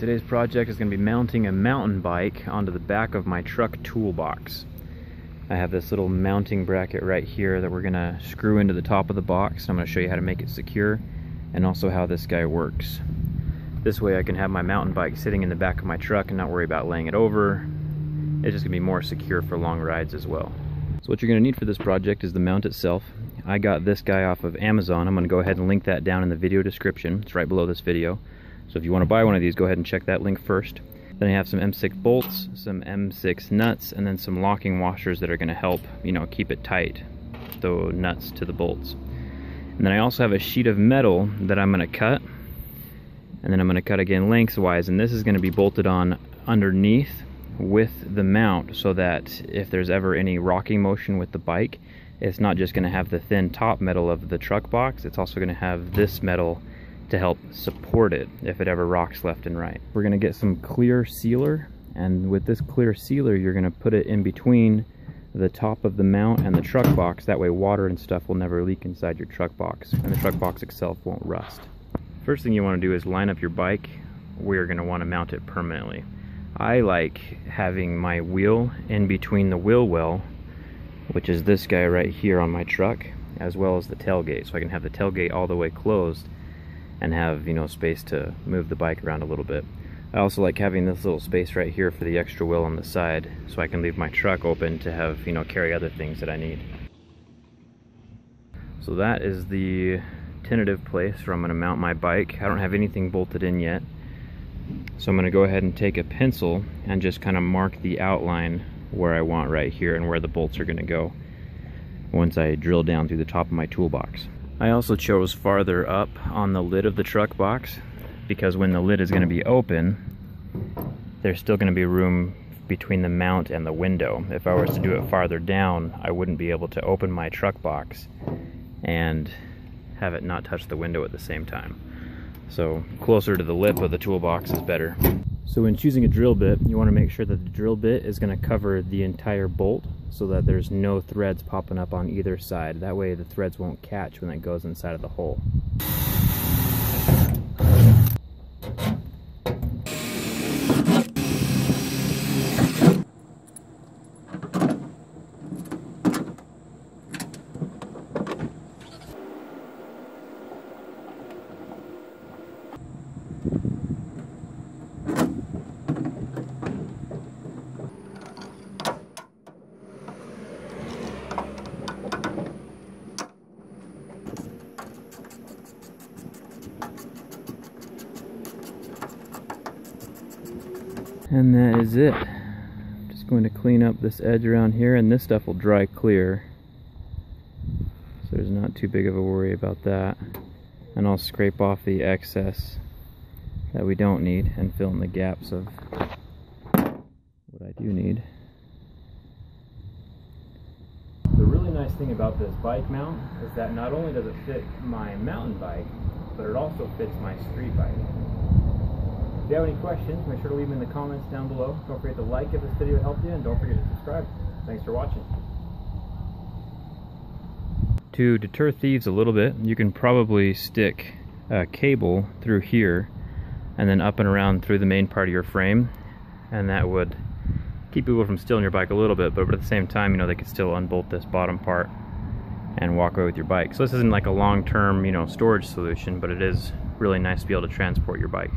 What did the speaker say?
Today's project is going to be mounting a mountain bike onto the back of my truck toolbox. I have this little mounting bracket right here that we're going to screw into the top of the box. I'm going to show you how to make it secure and also how this guy works. This way I can have my mountain bike sitting in the back of my truck and not worry about laying it over. It's just going to be more secure for long rides as well. So what you're going to need for this project is the mount itself. I got this guy off of Amazon. I'm going to go ahead and link that down in the video description. It's right below this video. So if you want to buy one of these, go ahead and check that link first. Then I have some M6 bolts, some M6 nuts, and then some locking washers that are going to help, you know, keep it tight, the nuts to the bolts. And then I also have a sheet of metal that I'm going to cut. And then I'm going to cut again lengthwise, and this is going to be bolted on underneath with the mount so that if there's ever any rocking motion with the bike, it's not just going to have the thin top metal of the truck box, it's also going to have this metal to help support it if it ever rocks left and right. We're gonna get some clear sealer and with this clear sealer you're gonna put it in between the top of the mount and the truck box. That way water and stuff will never leak inside your truck box and the truck box itself won't rust. First thing you wanna do is line up your bike where you're gonna wanna mount it permanently. I like having my wheel in between the wheel well, which is this guy right here on my truck, as well as the tailgate. So I can have the tailgate all the way closed and have you know space to move the bike around a little bit. I also like having this little space right here for the extra wheel on the side so I can leave my truck open to have you know carry other things that I need. So that is the tentative place where I'm going to mount my bike. I don't have anything bolted in yet. So I'm going to go ahead and take a pencil and just kind of mark the outline where I want right here and where the bolts are going to go once I drill down through the top of my toolbox. I also chose farther up on the lid of the truck box because when the lid is going to be open, there's still going to be room between the mount and the window. If I was to do it farther down, I wouldn't be able to open my truck box and have it not touch the window at the same time. So closer to the lip of the toolbox is better. So when choosing a drill bit, you want to make sure that the drill bit is going to cover the entire bolt so that there's no threads popping up on either side. That way the threads won't catch when it goes inside of the hole. And that is it. Just going to clean up this edge around here and this stuff will dry clear. So there's not too big of a worry about that. And I'll scrape off the excess that we don't need and fill in the gaps of what I do need. The really nice thing about this bike mount is that not only does it fit my mountain bike, but it also fits my street bike. If you have any questions, make sure to leave them in the comments down below. Don't forget to like if this video helped you, and don't forget to subscribe. Thanks for watching. To deter thieves a little bit, you can probably stick a cable through here and then up and around through the main part of your frame and that would keep people from stealing your bike a little bit but at the same time you know they could still unbolt this bottom part and walk away with your bike so this isn't like a long-term you know storage solution but it is really nice to be able to transport your bike